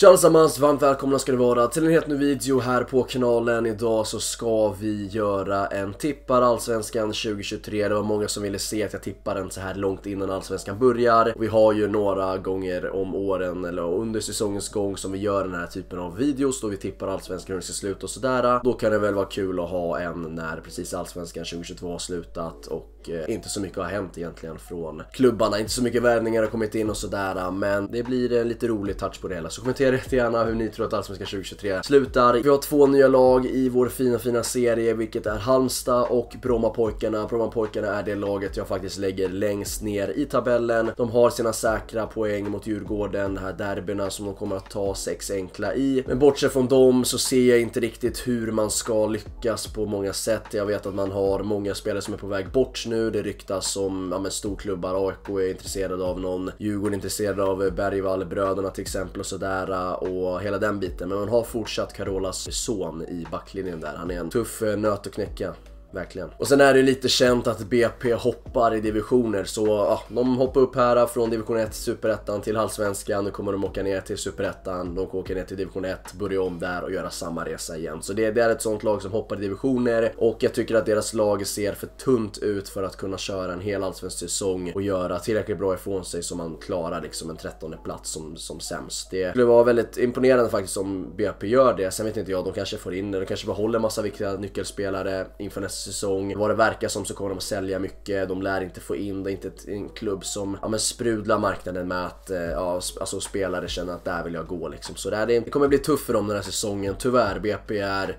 Tja allesammans, varmt välkomna ska ni vara till en helt ny video här på kanalen. Idag så ska vi göra en tippar Allsvenskan 2023. Det var många som ville se att jag tippar den så här långt innan Allsvenskan börjar. Vi har ju några gånger om åren eller under säsongens gång som vi gör den här typen av videos då vi tippar Allsvenskan hur det ska sluta och sådär. Då kan det väl vara kul att ha en när precis Allsvenskan 2022 har slutat och Eh, inte så mycket har hänt egentligen från klubbarna. Inte så mycket värvningar har kommit in och sådär. Eh, men det blir en lite rolig touch på det hela. Så kommentera jättegärna hur ni tror att Allsvenskan 2023 slutar. Vi har två nya lag i vår fina fina serie, vilket är Halmstad och Brommapojkarna. Brommapojkarna är det laget jag faktiskt lägger längst ner i tabellen. De har sina säkra poäng mot Djurgården, de här derbyna som de kommer att ta sex enkla i. Men bortsett från dem så ser jag inte riktigt hur man ska lyckas på många sätt. Jag vet att man har många spelare som är på väg bort nu nu. Det ryktas om ja, men storklubbar, AIK är intresserade av någon, Djurgården är intresserade av eh, Bergvall-bröderna till exempel och sådär eh, och hela den biten. Men man har fortsatt Carolas son i backlinjen där. Han är en tuff eh, nöt att knäcka. Verkligen. Och sen är det ju lite känt att BP hoppar i divisioner så ja, de hoppar upp här från division 1 till superettan till allsvenskan. Nu kommer de åka ner till superettan, de åker ner till division 1, börja om där och göra samma resa igen. Så det, det, är ett sånt lag som hoppar i divisioner och jag tycker att deras lag ser för tunt ut för att kunna köra en hel allsvensk säsong och göra tillräckligt bra ifrån sig så man klarar liksom en 13 plats som, som sämst. Det skulle vara väldigt imponerande faktiskt om BP gör det. Sen vet inte jag, de kanske får in det, de kanske behåller massa viktiga nyckelspelare inför nästa säsong. Vad det verkar som så kommer de att sälja mycket, de lär inte få in det, är inte en klubb som ja, men sprudlar marknaden med att eh, ja, alltså, spelare känner att där vill jag gå liksom. Så det, här, det kommer bli tufft för dem den här säsongen, tyvärr. BP är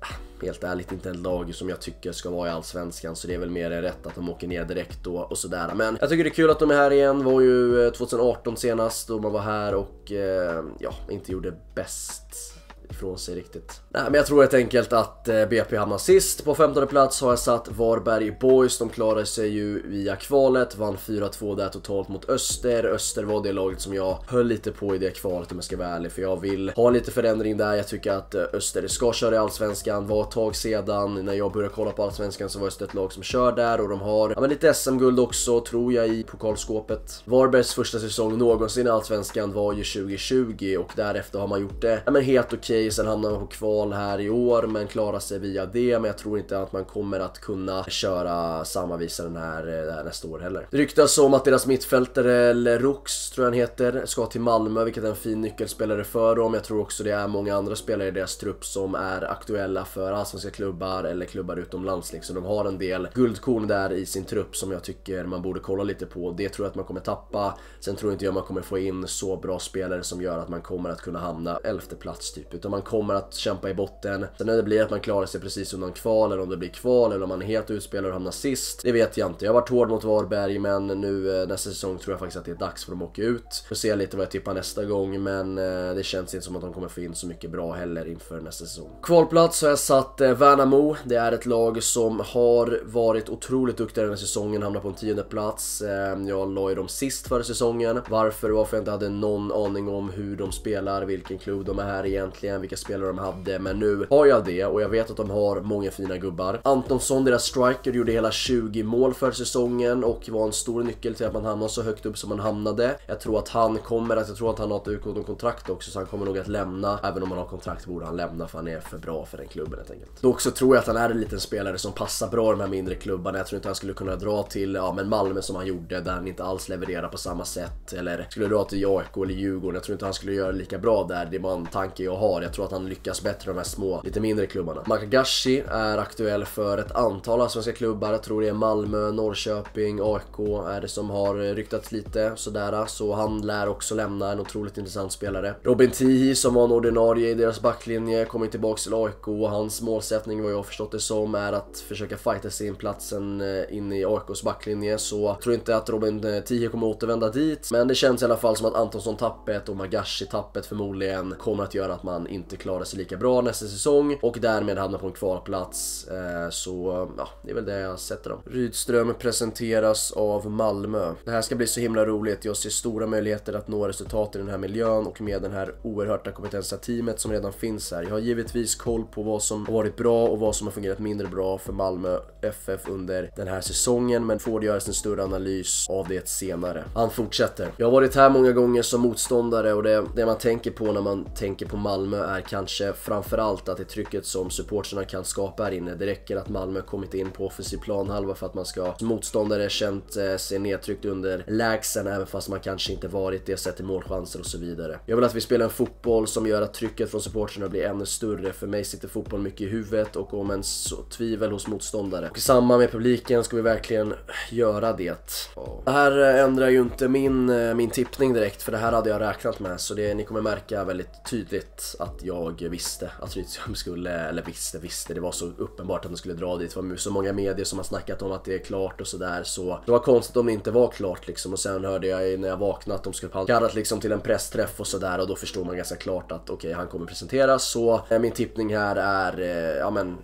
ah, helt ärligt inte en lag som jag tycker ska vara i Allsvenskan så det är väl mer rätt att de åker ner direkt då och sådär. Men jag tycker det är kul att de är här igen, var ju eh, 2018 senast då man var här och eh, ja, inte gjorde bäst ifrån sig riktigt. Nej men jag tror helt enkelt att eh, BP hamnar sist. På 15 plats har jag satt Varberg Boys. De klarade sig ju via kvalet, vann 4-2 där totalt mot Öster. Öster var det laget som jag höll lite på i det kvalet om jag ska vara ärlig. För jag vill ha lite förändring där. Jag tycker att eh, Öster ska köra i Allsvenskan. Var ett tag sedan när jag började kolla på Allsvenskan så var Öster ett lag som kör där och de har ja, men lite SM-guld också tror jag i pokalskåpet. Varbergs första säsong någonsin i Allsvenskan var ju 2020 och därefter har man gjort det ja, men helt okej. Okay. Sen hamnar man på kval här i år men klarar sig via det. Men jag tror inte att man kommer att kunna köra samma visa den här, eh, här nästa år heller. Det ryktas om att deras mittfältare Leroux, tror jag han heter, ska till Malmö, vilket är en fin nyckelspelare för dem. Jag tror också det är många andra spelare i deras trupp som är aktuella för allsvenska klubbar eller klubbar utomlands liksom. De har en del guldkorn där i sin trupp som jag tycker man borde kolla lite på. Det tror jag att man kommer tappa. Sen tror inte jag man kommer få in så bra spelare som gör att man kommer att kunna hamna elfte plats typ. Utan man kommer att kämpa i botten. Sen när det blir att man klarar sig precis undan kval eller om det blir kval eller om man är helt utspelad och hamnar sist. Det vet jag inte. Jag har varit hård mot Varberg men nu eh, nästa säsong tror jag faktiskt att det är dags för dem att åka ut. Får se lite vad jag tippar nästa gång men eh, det känns inte som att de kommer få in så mycket bra heller inför nästa säsong. Kvalplats har jag satt eh, Värnamo. Det är ett lag som har varit otroligt duktiga den här säsongen, hamnar på en tionde plats. Jag la ju dem sist förra säsongen. Varför? Varför jag inte hade någon aning om hur de spelar, vilken klubb de är här egentligen, vilka spelare de hade. Men nu har jag det och jag vet att de har många fina gubbar. Antonsson, deras striker, gjorde hela 20 mål för säsongen och var en stor nyckel till att man hamnade så högt upp som man hamnade. Jag tror att han kommer, att jag tror att han har ett utgående kontrakt också så han kommer nog att lämna. Även om han har kontrakt borde han lämna för han är för bra för den klubben helt enkelt. Dock så tror jag att han är en liten spelare som passar bra i de här mindre klubbarna. Jag tror inte han skulle kunna dra till ja, men Malmö som han gjorde där han inte alls levererar på samma sätt. Eller skulle dra till AIK eller Djurgården. Jag tror inte han skulle göra lika bra där. Det är bara en tanke jag har. Jag tror att han lyckas bättre i de här små, lite mindre klubbarna. Makagashi är aktuell för ett antal svenska klubbar. Jag tror det är Malmö, Norrköping, AIK är det som har ryktats lite sådär. Så han lär också lämna, en otroligt intressant spelare. Robin Tihi som var en ordinarie i deras backlinje kommer tillbaks till AIK. Hans målsättning vad jag har förstått det som är att försöka fighta sig in platsen eh, in i AIKs backlinje. Så jag tror inte att Robin eh, Tihi kommer återvända dit. Men det känns i alla fall som att Antonsson tappet och Magashi tappet förmodligen kommer att göra att man inte klarar sig lika bra nästa säsong och därmed hamnar på en kvalplats. Eh, så ja, det är väl det jag sätter dem. Rydström presenteras av Malmö. Det här ska bli så himla roligt. Jag ser stora möjligheter att nå resultat i den här miljön och med den här oerhört kompetenta teamet som redan finns här. Jag har givetvis koll på vad som har varit bra och vad som har fungerat mindre bra för Malmö FF under den här säsongen men får det göras en större analys av det senare. Han fortsätter. Jag har varit här många gånger som motståndare och det, det man tänker på när man tänker på Malmö är kanske framförallt att det trycket som supporterna kan skapa här inne. Det räcker att Malmö kommit in på offensiv planhalva för att man ska motståndare känt eh, sig nedtryckt under lägsen även fast man kanske inte varit det sett i målchanser och så vidare. Jag vill att vi spelar en fotboll som gör att trycket från supporterna blir ännu större. För mig sitter fotboll mycket i huvudet och om en så tvivel hos motståndare. Och i samband med publiken ska vi verkligen göra det. Det här eh, ändrar ju inte min, eh, min tippning direkt för det här hade jag räknat med så det, ni kommer märka väldigt tydligt att att jag visste att Rydström skulle, eller visste, visste, det var så uppenbart att de skulle dra dit. Det var så många medier som har snackat om att det är klart och sådär så det var konstigt om det inte var klart liksom och sen hörde jag när jag vaknade att de skulle kallat liksom till en pressträff och sådär och då förstod man ganska klart att okej okay, han kommer presenteras så eh, min tippning här är, eh, ja men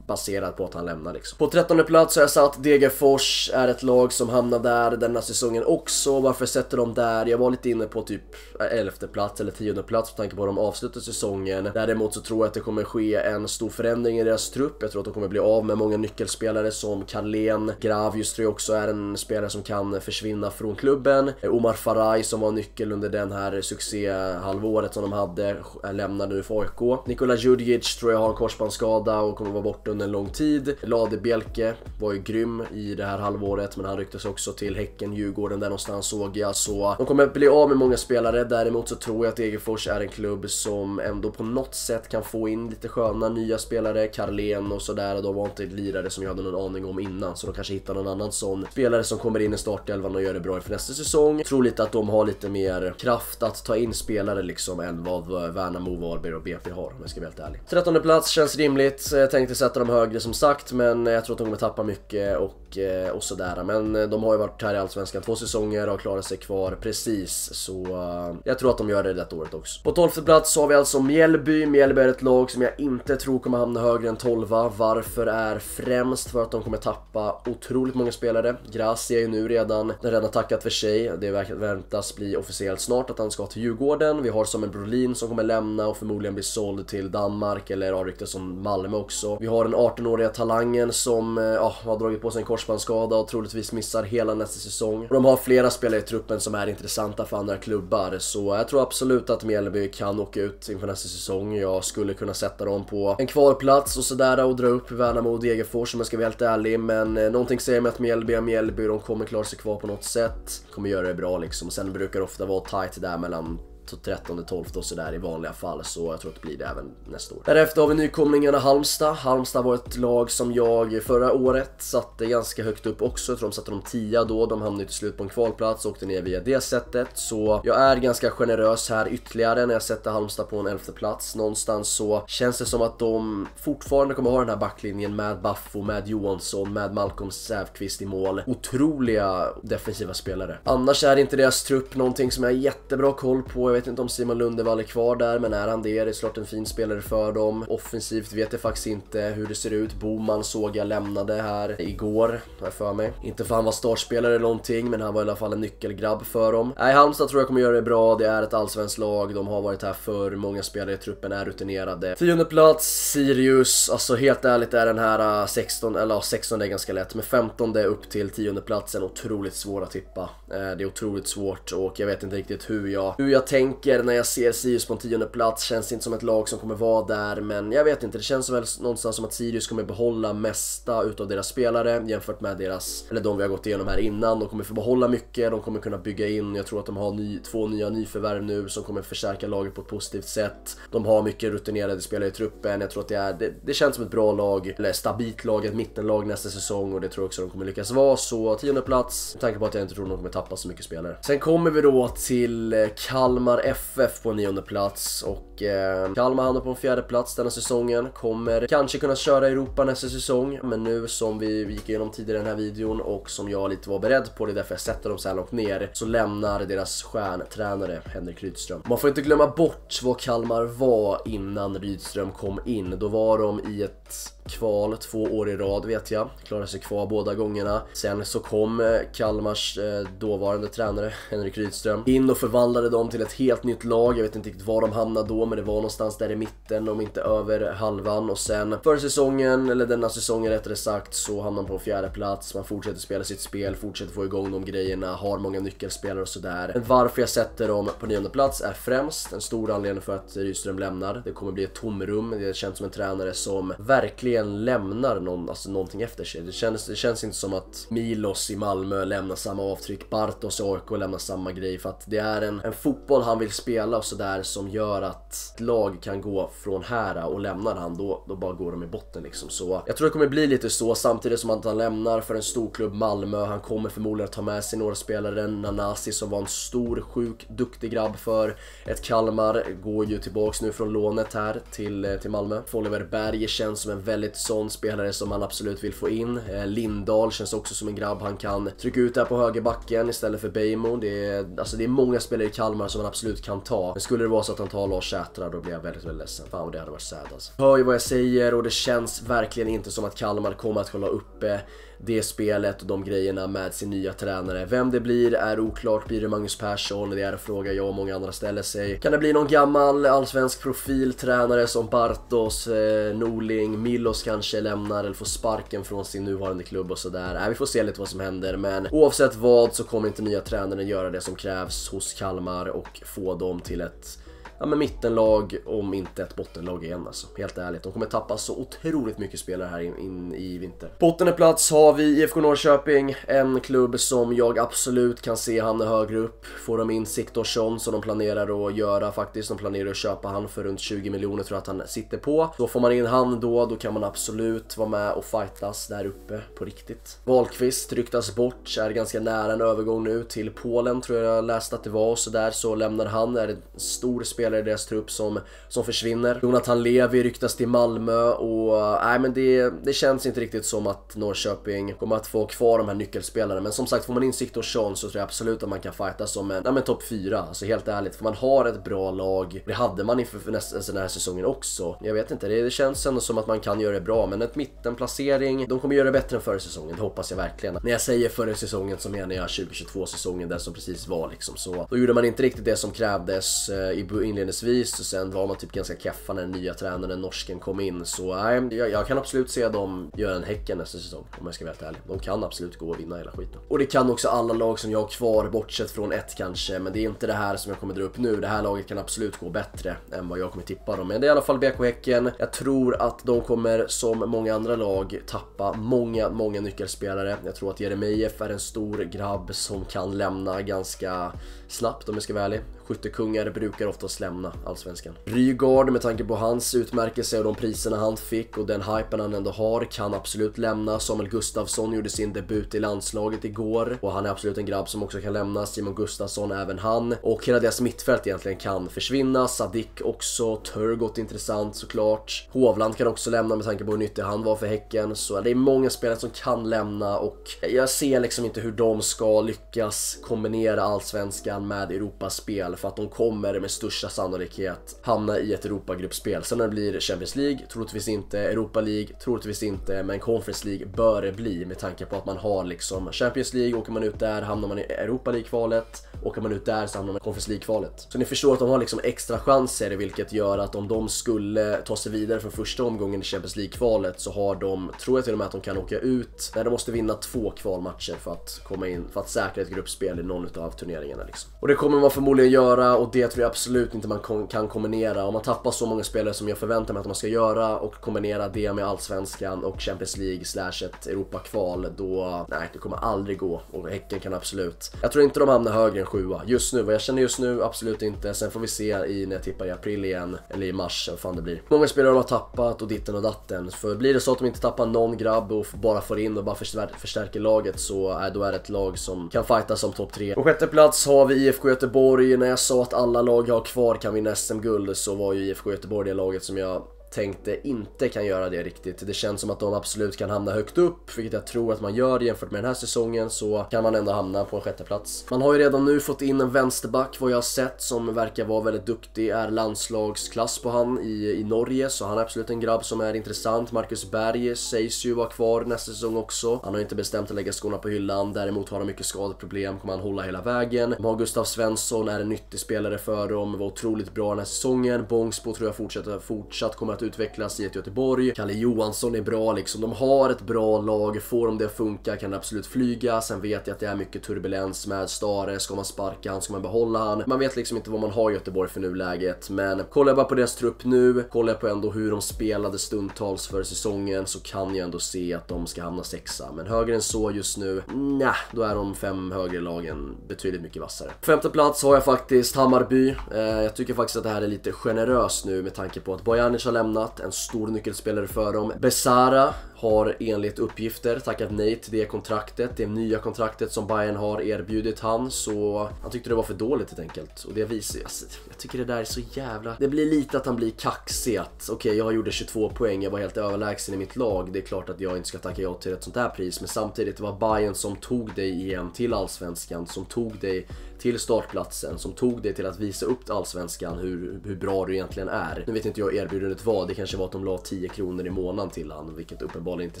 baserat på att han lämnar liksom. På 13 plats har jag satt Degerfors, är ett lag som hamnar där denna säsongen också. Varför sätter de där? Jag var lite inne på typ eh, 11 plats eller 10 plats med tanke på att de avslutar säsongen. Däremot så tror jag att det kommer ske en stor förändring i deras trupp. Jag tror att de kommer bli av med många nyckelspelare som Carlén, Gravius tror jag också är en spelare som kan försvinna från klubben. Eh, Omar Faraj som var nyckel under den här succéhalvåret som de hade lämnar nu för AIK. Nikola Djurdjic tror jag har en korsbandsskada och kommer vara borta under en lång tid. Lade Bjelke var ju grym i det här halvåret men han rycktes också till Häcken, Djurgården där någonstans såg jag. Så de kommer bli av med många spelare. Däremot så tror jag att Degerfors är en klubb som ändå på något sätt kan få in lite sköna nya spelare. Carlén och sådär. De var inte lirare som jag hade någon aning om innan så de kanske hittar någon annan sån spelare som kommer in i startelvan och gör det bra inför nästa säsong. Jag tror lite att de har lite mer kraft att ta in spelare liksom än vad Värnamo, Varberg och BP har om jag ska vara helt ärlig. 13 plats känns rimligt. Jag tänkte sätta dem högre som sagt men jag tror att de kommer tappa mycket och, eh, och sådär. Men eh, de har ju varit här i Allsvenskan två säsonger och klarat sig kvar precis så eh, jag tror att de gör det detta året också. På 12 plats så har vi alltså Mjällby. Mjällby är ett lag som jag inte tror kommer hamna högre än 12 Varför är främst för att de kommer tappa otroligt många spelare. Gracia är ju nu redan, den redan tackat för sig. Det väntas bli officiellt snart att han ska till Djurgården. Vi har Samuel Brolin som kommer lämna och förmodligen bli såld till Danmark eller har ryktats som Malmö också. Vi har en 18-åriga talangen som eh, ja, har dragit på sig en korsbandsskada och troligtvis missar hela nästa säsong. Och de har flera spelare i truppen som är intressanta för andra klubbar så jag tror absolut att Mjällby kan åka ut inför nästa säsong. Jag skulle kunna sätta dem på en kvalplats och sådär och dra upp Värnamo och Degerfors om jag ska vara helt ärlig men eh, någonting säger mig att Mjällby är Mjällby, de kommer klara sig kvar på något sätt. Kommer göra det bra liksom. Sen brukar det ofta vara tight där mellan 13, 12 och sådär i vanliga fall så jag tror att det blir det även nästa år. Därefter har vi nykomlingarna Halmstad. Halmstad var ett lag som jag förra året satte ganska högt upp också. Jag tror de satte de 10 då. De hamnade till slut på en kvalplats och åkte ner via det sättet. Så jag är ganska generös här ytterligare när jag sätter Halmstad på en elfte plats. Någonstans så känns det som att de fortfarande kommer ha den här backlinjen med Baffo, med Johansson, med Malcolm Säfqvist i mål. Otroliga defensiva spelare. Annars är inte deras trupp någonting som jag har jättebra koll på. Jag vet inte om Simon Lundevall är kvar där, men är han det är det såklart en fin spelare för dem. Offensivt vet jag faktiskt inte hur det ser ut. Boman såg jag lämnade här igår, har jag för mig. Inte för han var startspelare eller någonting, men han var i alla fall en nyckelgrabb för dem. Nej, Halmstad tror jag kommer göra det bra. Det är ett allsvenskt lag, de har varit här för Många spelare i truppen är rutinerade. Tionde plats, Sirius. Alltså helt ärligt är den här äh, 16, eller ja, 16 är ganska lätt, men 15 upp till tionde platsen otroligt svår att tippa. Äh, det är otroligt svårt och jag vet inte riktigt hur jag, hur jag tänker tänker när jag ser Sirius på en tionde plats känns inte som ett lag som kommer vara där men jag vet inte, det känns väl någonstans som att Sirius kommer behålla mesta utav deras spelare jämfört med deras, eller de vi har gått igenom här innan. De kommer få behålla mycket, de kommer kunna bygga in, jag tror att de har ny, två nya nyförvärv nu som kommer förstärka laget på ett positivt sätt. De har mycket rutinerade spelare i truppen, jag tror att det är, det, det känns som ett bra lag, eller stabilt lag, ett mittenlag nästa säsong och det tror jag också de kommer lyckas vara. Så tionde plats, med tanke på att jag inte tror de kommer tappa så mycket spelare. Sen kommer vi då till eh, Kalmar Kalmar FF på nionde plats och eh, Kalmar hamnar på en fjärde plats denna säsongen. Kommer kanske kunna köra Europa nästa säsong, men nu som vi gick igenom tidigare i den här videon och som jag lite var beredd på, det är därför jag sätter dem så här långt ner, så lämnar deras stjärntränare Henrik Rydström. Man får inte glömma bort vad Kalmar var innan Rydström kom in. Då var de i ett kval två år i rad vet jag. Klarade sig kvar båda gångerna. Sen så kom eh, Kalmars eh, dåvarande tränare Henrik Rydström in och förvandlade dem till ett helt nytt lag. Jag vet inte riktigt var de hamnade då men det var någonstans där i mitten om inte över halvan. Och sen för säsongen, eller denna säsongen rättare sagt, så hamnade man på fjärde plats. Man fortsätter spela sitt spel, fortsätter få igång de grejerna, har många nyckelspelare och sådär. Men varför jag sätter dem på nionde plats är främst en stor anledning för att Rydström lämnar. Det kommer bli ett tomrum. Det känns som en tränare som verkligen lämnar någon, alltså någonting efter sig. Det känns, det känns inte som att Milos i Malmö lämnar samma avtryck, Bartos i AIK lämnar samma grej för att det är en, en fotboll han vill spela och sådär som gör att ett lag kan gå från här och lämnar han då, då bara går de i botten liksom. Så jag tror det kommer bli lite så samtidigt som att han lämnar för en stor klubb Malmö. Han kommer förmodligen att ta med sig några spelare. Nanasi som var en stor, sjuk, duktig grabb för ett Kalmar går ju tillbaks nu från lånet här till, till Malmö. Oliver Berg känns som en väldigt Väldigt sån spelare som han absolut vill få in. Eh, Lindahl känns också som en grabb han kan trycka ut där på högerbacken istället för Bejmo. Det är, alltså det är många spelare i Kalmar som han absolut kan ta. Men skulle det vara så att han tar Lars Sätra då blir jag väldigt, väldigt ledsen. Fan vad det hade varit sad alltså. Hör ju vad jag säger och det känns verkligen inte som att Kalmar kommer att hålla uppe det spelet och de grejerna med sin nya tränare. Vem det blir är oklart. Blir det Magnus Persson? Det är en fråga jag och många andra ställer sig. Kan det bli någon gammal allsvensk profiltränare som Bartos, eh, Norling, Milos kanske lämnar eller får sparken från sin nuvarande klubb och sådär. Äh, vi får se lite vad som händer men oavsett vad så kommer inte nya tränaren göra det som krävs hos Kalmar och få dem till ett ja, men mittenlag om inte ett bottenlag igen alltså. Helt ärligt. De kommer tappa så otroligt mycket spelare här in, in i vinter. På plats har vi IFK Norrköping. En klubb som jag absolut kan se hamna högre upp. Får de in Siktorsson som de planerar att göra faktiskt. De planerar att köpa han för runt 20 miljoner tror jag att han sitter på. Då får man in han då, då kan man absolut vara med och fightas där uppe på riktigt. Wahlqvist ryktas bort, är ganska nära en övergång nu till Polen tror jag läste att det var och sådär så lämnar han, är en stor spelare spelare i deras trupp som, som försvinner. Jonathan Levi ryktas till Malmö och nej men det, det känns inte riktigt som att Norrköping kommer att få kvar de här nyckelspelarna. Men som sagt, får man in Siktor Sean så tror jag absolut att man kan fighta som en, nej topp 4. Alltså helt ärligt, för man har ett bra lag. Det hade man inför nästa, alltså den här säsongen också. Jag vet inte, det, det känns ändå som att man kan göra det bra. Men ett mittenplacering, de kommer göra det bättre än förra säsongen, det hoppas jag verkligen. När jag säger förra säsongen så menar jag 2022 säsongen, den som precis var liksom. Så då gjorde man inte riktigt det som krävdes eh, i inledningen inledningsvis och sen var man typ ganska keffa när den nya tränaren, norsken, kom in. Så nej, jag, jag, kan absolut se dem göra en Häcken nästa säsong om jag ska vara helt ärlig. De kan absolut gå och vinna hela skiten. Och det kan också alla lag som jag har kvar, bortsett från ett kanske. Men det är inte det här som jag kommer dra upp nu. Det här laget kan absolut gå bättre än vad jag kommer tippa dem. Men det är i alla fall BK Häcken. Jag tror att de kommer som många andra lag tappa många, många nyckelspelare. Jag tror att Jeremejeff är en stor grabb som kan lämna ganska snabbt om jag ska vara ärlig. Skyttekungar brukar oftast lämna Allsvenskan. Rygaard med tanke på hans utmärkelse och de priserna han fick och den hypen han ändå har kan absolut lämna. Samuel Gustafsson gjorde sin debut i landslaget igår och han är absolut en grabb som också kan lämna. Simon Gustafsson även han. Och hela deras mittfält egentligen kan försvinna. Sadik också. Turgot intressant såklart. Hovland kan också lämna med tanke på hur nyttig han var för Häcken. Så det är många spelare som kan lämna och jag ser liksom inte hur de ska lyckas kombinera Allsvenskan med Europaspel för att de kommer med största sannolikhet hamna i ett Europagruppspel. Sen när det blir Champions League, troligtvis inte. Europa League, troligtvis inte. Men Conference League bör det bli med tanke på att man har liksom Champions League, åker man ut där hamnar man i Europa League-kvalet. Åker man ut där så hamnar man i Conference League-kvalet. Så ni förstår att de har liksom extra chanser vilket gör att om de skulle ta sig vidare från första omgången i Champions League-kvalet så har de, tror jag till och med att de kan åka ut, när de måste vinna två kvalmatcher för att komma in, för att säkra ett gruppspel i någon av turneringarna liksom. Och det kommer man förmodligen göra och det tror jag absolut inte man kan kombinera. Om man tappar så många spelare som jag förväntar mig att man ska göra och kombinera det med Allsvenskan och Champions League slash ett Europa-kval då, nej det kommer aldrig gå och Häcken kan absolut. Jag tror inte de hamnar högre än sjua. Just nu, vad jag känner just nu, absolut inte. Sen får vi se i, när jag tippar i april igen, eller i mars, vad fan det blir. Många spelare de har tappat och ditten och datten. För blir det så att de inte tappar någon grabb och bara får in och bara förstärker laget så äh, då är det ett lag som kan fightas som topp 3. På sjätte plats har vi IFK Göteborg. När jag så att alla lag jag har kvar kan vinna SM-guld så var ju IFK Göteborg det laget som jag tänkte inte kan göra det riktigt. Det känns som att de absolut kan hamna högt upp, vilket jag tror att man gör jämfört med den här säsongen så kan man ändå hamna på en sjätte plats. Man har ju redan nu fått in en vänsterback vad jag har sett som verkar vara väldigt duktig, är landslagsklass på han i, i Norge så han är absolut en grabb som är intressant. Marcus Berg sägs ju vara kvar nästa säsong också. Han har inte bestämt att lägga skorna på hyllan, däremot har han mycket skadeproblem, kommer han hålla hela vägen. De har Gustav Svensson, är en nyttig spelare för dem, var otroligt bra den här säsongen. Bångsbo tror jag fortsätter, fortsatt kommer att att utvecklas i ett Göteborg. Kalle Johansson är bra liksom. De har ett bra lag. Får de det att funka kan det absolut flyga. Sen vet jag att det är mycket turbulens med Stare. Ska man sparka han? Ska man behålla han? Man vet liksom inte vad man har i Göteborg för nuläget. Men kollar jag bara på deras trupp nu, kollar jag på ändå hur de spelade stundtals för säsongen så kan jag ändå se att de ska hamna sexa. Men högre än så just nu, nja, då är de fem högre lagen betydligt mycket vassare. Femte plats har jag faktiskt Hammarby. Eh, jag tycker faktiskt att det här är lite generöst nu med tanke på att Bojanic har lämnat lämnat, en stor nyckelspelare för dem. Besara har enligt uppgifter tackat nej till det kontraktet, det nya kontraktet som Bayern har erbjudit han. Så han tyckte det var för dåligt helt enkelt. Och det visar alltså, jag tycker det där är så jävla det blir lite att han blir kaxig att okej okay, jag gjorde 22 poäng, jag var helt överlägsen i mitt lag. Det är klart att jag inte ska tacka ja till ett sånt här pris. Men samtidigt det var Bayern som tog dig igen till Allsvenskan, som tog dig till startplatsen som tog dig till att visa upp Allsvenskan hur, hur bra du egentligen är. Nu vet inte jag erbjudandet var, det kanske var att de la 10 kronor i månaden till han, vilket uppenbarligen inte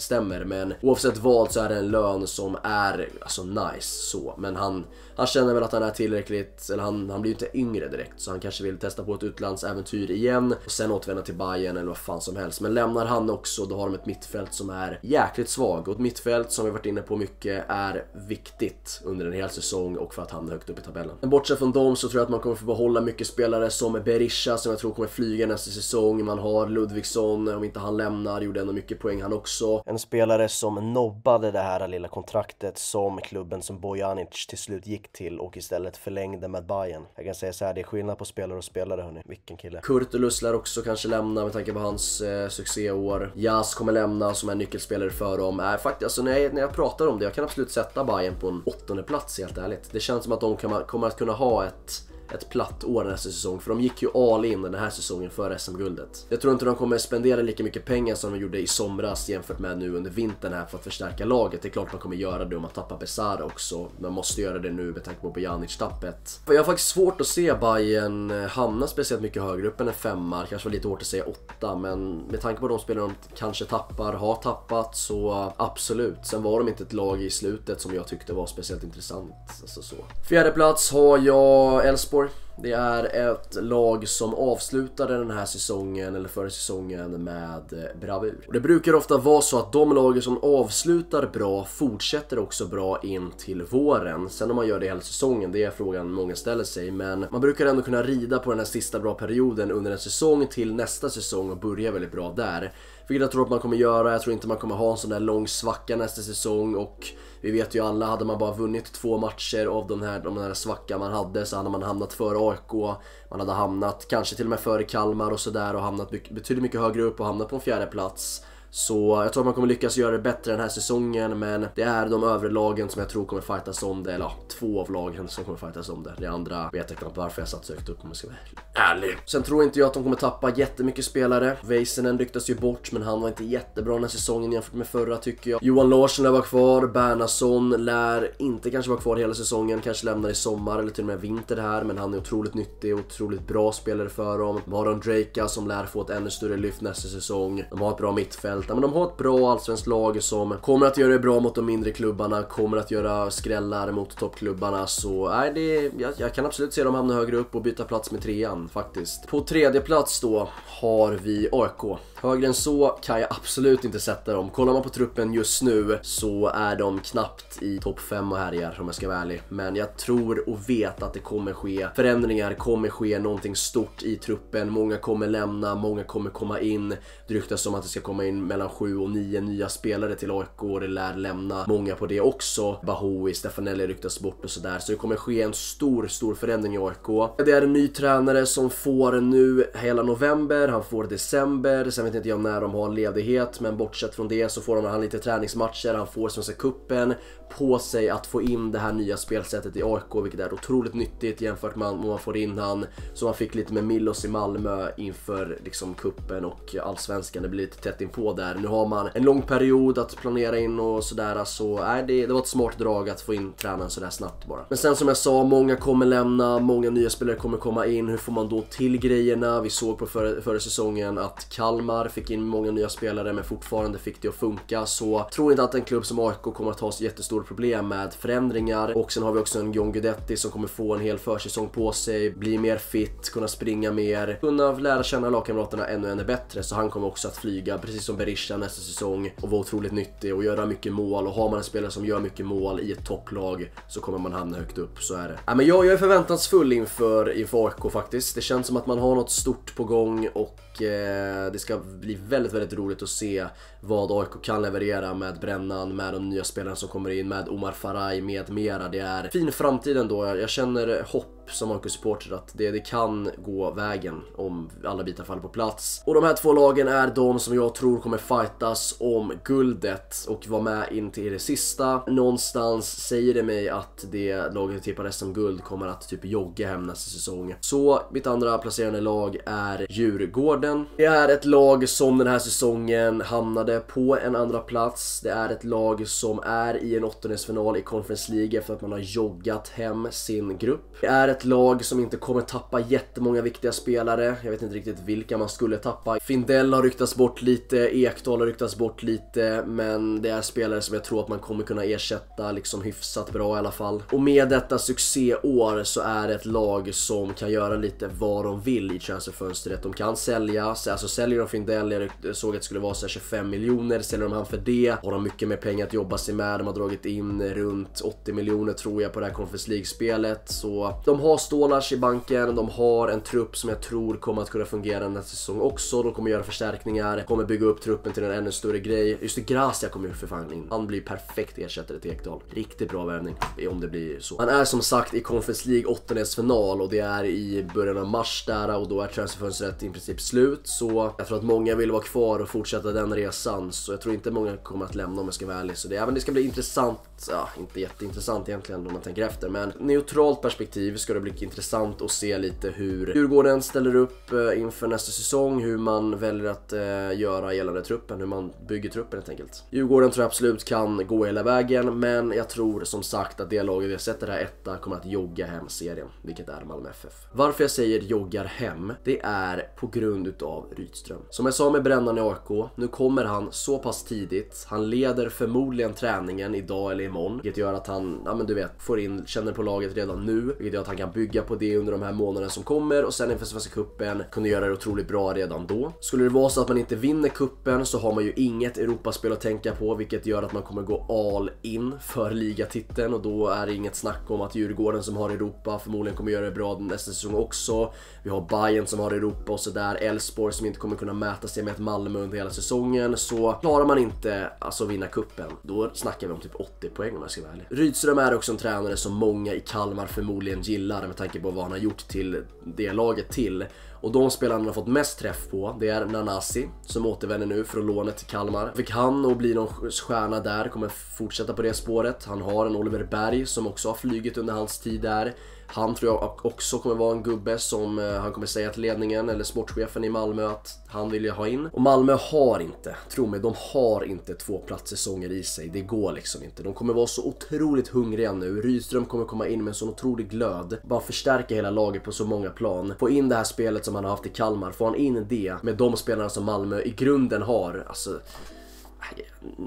stämmer. Men oavsett vad så är det en lön som är alltså nice så. Men han, han känner väl att han är tillräckligt, eller han, han blir ju inte yngre direkt så han kanske vill testa på ett utlandsäventyr igen och sen återvända till Bayern eller vad fan som helst. Men lämnar han också då har de ett mittfält som är jäkligt svag och ett mittfält som vi varit inne på mycket är viktigt under en hel säsong och för att hamna högt upp i tabellen. Men bortsett från dem så tror jag att man kommer få behålla mycket spelare som Berisha som jag tror kommer flyga nästa säsong. Man har Ludvigsson, om inte han lämnar, gjorde ändå mycket poäng han också. En spelare som nobbade det här lilla kontraktet som klubben som Bojanic till slut gick till och istället förlängde med Bayern. Jag kan säga så här, det är skillnad på spelare och spelare hörni. Vilken kille. Kurtulus lär också kanske lämna med tanke på hans eh, succéår. Jas kommer lämna som är nyckelspelare för dem. Äh, faktiskt, alltså när jag, när jag pratar om det, jag kan absolut sätta Bayern på en åttonde plats helt ärligt. Det känns som att de kan, kommer att kunna ha ett ett platt år nästa säsong för de gick ju all in den här säsongen för SM-guldet. Jag tror inte de kommer spendera lika mycket pengar som de gjorde i somras jämfört med nu under vintern här för att förstärka laget. Det är klart man kommer göra det om man tappar Besara också. Man måste göra det nu med tanke på Bojanic-tappet. Jag har faktiskt svårt att se Bayern eh, hamna speciellt mycket högre upp än en femma. Kanske var lite hårt att säga åtta men med tanke på de spelare de kanske tappar, har tappat så absolut. Sen var de inte ett lag i slutet som jag tyckte var speciellt intressant. Alltså så. Fjärde plats har jag Elfsborg Elfsborg. Det är ett lag som avslutade den här säsongen, eller förra säsongen, med eh, bravur. Och det brukar ofta vara så att de lagen som avslutar bra fortsätter också bra in till våren. Sen om man gör det hela säsongen, det är frågan många ställer sig. Men man brukar ändå kunna rida på den här sista bra perioden under en säsong till nästa säsong och börja väldigt bra där. Vilket jag tror att man kommer göra, jag tror inte man kommer ha en sån där lång svacka nästa säsong och vi vet ju alla, hade man bara vunnit två matcher av den här, de här svackan man hade så hade man hamnat före AIK Man hade hamnat kanske till och med före Kalmar och sådär och hamnat betydligt mycket högre upp och hamnat på en fjärde plats så jag tror att man kommer lyckas göra det bättre den här säsongen men det är de övre lagen som jag tror kommer fightas om det, eller ja, två av lagen som kommer fightas om det. Det andra vet jag knappt varför jag satt så högt upp om jag ska vara ärlig. Sen tror inte jag att de kommer tappa jättemycket spelare. Väisänen ryktas ju bort men han var inte jättebra den här säsongen jämfört med förra tycker jag. Johan Larsson lär vara kvar, Bernason lär inte kanske vara kvar hela säsongen, kanske lämnar i sommar eller till och med vinter här men han är otroligt nyttig och otroligt bra spelare för dem. De har Draka som lär få ett ännu större lyft nästa säsong. De har ett bra mittfält generellt. Men de har ett bra allsvenskt lag som kommer att göra det bra mot de mindre klubbarna, kommer att göra skrällar mot toppklubbarna. Så nej, det, jag, jag kan absolut se dem hamna högre upp och byta plats med trean faktiskt. På tredje plats då har vi AIK. Högre än så kan jag absolut inte sätta dem. Kollar man på truppen just nu så är de knappt i topp 5 och härjar om jag ska vara ärlig. Men jag tror och vet att det kommer ske förändringar, kommer ske någonting stort i truppen. Många kommer lämna, många kommer komma in. Det ryktas om att det ska komma in mellan 7 och 9 nya spelare till AIK och det lär lämna många på det också. Bahoui, Stefanelli ryktas bort och sådär. Så det kommer ske en stor, stor förändring i AIK. Det är en ny tränare som får nu hela november. han får december, sen vet inte jag när de har ledighet men bortsett från det så får han lite träningsmatcher, han får Svenska Cupen på sig att få in det här nya spelsättet i AIK vilket är otroligt nyttigt jämfört med om man får in han som man fick lite med Millos i Malmö inför liksom kuppen och allsvenskan. Det blir lite tätt inpå där. Nu har man en lång period att planera in och sådär så är det, det var ett smart drag att få in tränaren sådär snabbt bara. Men sen som jag sa, många kommer lämna, många nya spelare kommer komma in. Hur får man då till grejerna? Vi såg på förra, förra säsongen att Kalmar fick in många nya spelare men fortfarande fick det att funka så tror inte att en klubb som AIK kommer att ha så jättestora problem med förändringar och sen har vi också en John Guidetti som kommer få en hel försäsong på sig, bli mer fit, kunna springa mer, kunna lära känna lagkamraterna ännu ännu bättre så han kommer också att flyga precis som Berisha nästa säsong och vara otroligt nyttig och göra mycket mål och har man en spelare som gör mycket mål i ett topplag så kommer man hamna högt upp, så är det. Ja, men jag, jag är förväntansfull inför, inför AIK faktiskt. Det känns som att man har något stort på gång och eh, det ska bli väldigt, väldigt roligt att se vad AIK kan leverera med Brännan, med de nya spelarna som kommer in, med Omar Faraj med mera. Det är fin framtid ändå. Jag känner hopp som Marcus supporter att det, det kan gå vägen om alla bitar faller på plats. Och de här två lagen är de som jag tror kommer fightas om guldet och vara med in till det sista. Någonstans säger det mig att det laget jag tippar SM-guld kommer att typ jogga hem nästa säsong. Så mitt andra placerande lag är Djurgården. Det är ett lag som den här säsongen hamnade på en andra plats. Det är ett lag som är i en åttondelsfinal i Conference League efter att man har joggat hem sin grupp. Det är ett ett lag som inte kommer tappa jättemånga viktiga spelare. Jag vet inte riktigt vilka man skulle tappa. Findell har ryktats bort lite, Ekdal har ryktats bort lite, men det är spelare som jag tror att man kommer kunna ersätta liksom hyfsat bra i alla fall. Och med detta succéår så är det ett lag som kan göra lite vad de vill i transferfönstret. De kan sälja, alltså säljer de Findell, jag såg att det skulle vara så 25 miljoner, säljer de han för det har de mycket mer pengar att jobba sig med. De har dragit in runt 80 miljoner tror jag på det här Conference League-spelet, så de har stålars i banken, de har en trupp som jag tror kommer att kunna fungera nästa säsong också. De kommer göra förstärkningar, kommer bygga upp truppen till en ännu större grej. Just det, Gracia kommer ju för fan in. Han blir perfekt ersättare till Ekdal. Riktigt bra värvning, om det blir så. Han är som sagt i Conference League åttondelsfinal och det är i början av mars där och då är transferfönstret i princip slut. Så jag tror att många vill vara kvar och fortsätta den resan. Så jag tror inte många kommer att lämna om jag ska vara ärlig. Så det, även det ska bli intressant, ja inte jätteintressant egentligen om man tänker efter. Men neutralt perspektiv ska det bli intressant att se lite hur Djurgården ställer upp eh, inför nästa säsong, hur man väljer att eh, göra gällande truppen, hur man bygger truppen helt enkelt. Djurgården tror jag absolut kan gå hela vägen, men jag tror som sagt att det laget jag sätter här etta kommer att jogga hem serien, vilket är Malmö FF. Varför jag säger joggar hem, det är på grund utav Rydström. Som jag sa med Brännan i AIK, nu kommer han så pass tidigt, han leder förmodligen träningen idag eller imorgon, vilket gör att han, ja men du vet, får in, känner på laget redan nu, vilket gör att han kan bygga på det under de här månaderna som kommer och sen inför Svenska Cupen kunde göra det otroligt bra redan då. Skulle det vara så att man inte vinner kuppen så har man ju inget Europaspel att tänka på vilket gör att man kommer gå all in för ligatiteln och då är det inget snack om att Djurgården som har Europa förmodligen kommer göra det bra nästa säsong också. Vi har Bayern som har Europa och sådär, Elfsborg som inte kommer kunna mäta sig med ett Malmö under hela säsongen. Så klarar man inte alltså vinna kuppen då snackar vi om typ 80 poäng om jag ska vara ärlig. Rydström är också en tränare som många i Kalmar förmodligen gillar med tanke på vad han har gjort till det laget till. Och de spelarna han har fått mest träff på, det är Nanasi som återvänder nu från lånet till Kalmar. Fick han att bli någon stjärna där, kommer fortsätta på det spåret. Han har en Oliver Berg som också har flugit under hans tid där. Han tror jag också kommer vara en gubbe som eh, han kommer säga till ledningen eller sportchefen i Malmö att han vill ju ha in. Och Malmö har inte, tro mig, de har inte två platssäsonger i sig. Det går liksom inte. De kommer vara så otroligt hungriga nu. Rydström kommer komma in med en sån otrolig glöd. Bara förstärka hela laget på så många plan. Få in det här spelet som han har haft i Kalmar. Får han in det med de spelarna som Malmö i grunden har. Alltså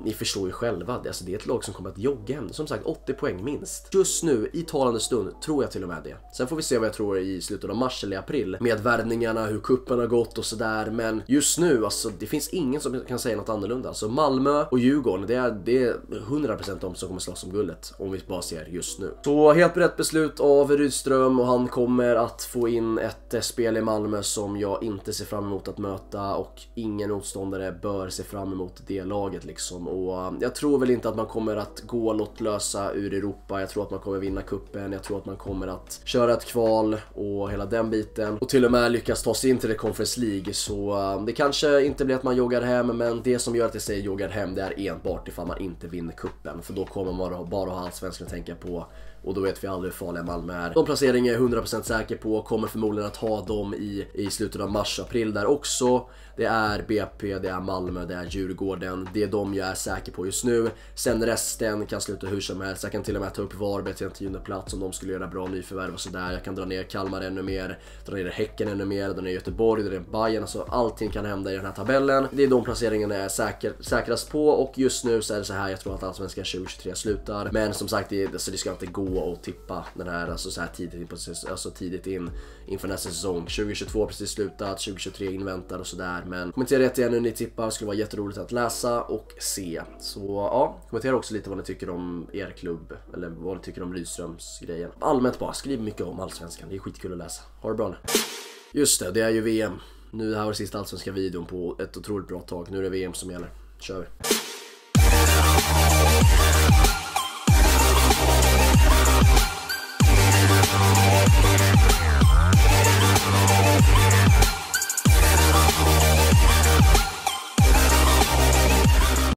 ni förstår ju själva, alltså det är ett lag som kommer att jogga hem. Som sagt 80 poäng minst. Just nu, i talande stund, tror jag till och med det. Sen får vi se vad jag tror i slutet av mars eller april. Med värvningarna, hur kuppen har gått och sådär. Men just nu, alltså det finns ingen som kan säga något annorlunda. Alltså Malmö och Djurgården, det är, det är 100% de som kommer slåss om guldet. Om vi bara ser just nu. Så helt rätt beslut av Rydström och han kommer att få in ett eh, spel i Malmö som jag inte ser fram emot att möta och ingen motståndare bör se fram emot det laget laget liksom. Och um, jag tror väl inte att man kommer att gå lottlösa ur Europa. Jag tror att man kommer vinna kuppen. Jag tror att man kommer att köra ett kval och hela den biten. Och till och med lyckas ta sig in till det Conference League. Så um, det kanske inte blir att man joggar hem, men det som gör att jag säger joggar hem, det är enbart ifall man inte vinner kuppen För då kommer man bara ha allsvenskan att tänka på. Och då vet vi aldrig hur farliga Malmö är. De placeringar är jag 100% säker på, kommer förmodligen att ha dem i, i slutet av mars-april där också. Det är BP, det är Malmö, det är Djurgården. Det är de jag är säker på just nu. Sen resten kan sluta hur som helst. Jag kan till och med ta upp Varberg till en tionde plats om de skulle göra bra nyförvärv och sådär. Jag kan dra ner Kalmar ännu mer, dra ner Häcken ännu mer, dra ner Göteborg, dra ner Bayern. Alltså allting kan hända i den här tabellen. Det är de placeringarna jag är säker, säkrast på och just nu så är det så här jag tror att Allsvenskan 2023 slutar. Men som sagt, det, alltså, det ska inte gå att tippa den här alltså, så här tidigt, in på, alltså, tidigt in inför nästa säsong. 2022 precis slutat, 2023 inväntar och sådär. Men kommentera jättegärna hur ni tippar, det skulle vara jätteroligt att läsa och se. Så ja, kommentera också lite vad ni tycker om er klubb, eller vad ni tycker om Rydströms grejen. Allmänt bara, skriv mycket om Allsvenskan, det är skitkul att läsa. Ha det bra nu. Just det, det är ju VM. Nu det här var sista allsvenska videon på ett otroligt bra tag. Nu är det VM som gäller. kör vi.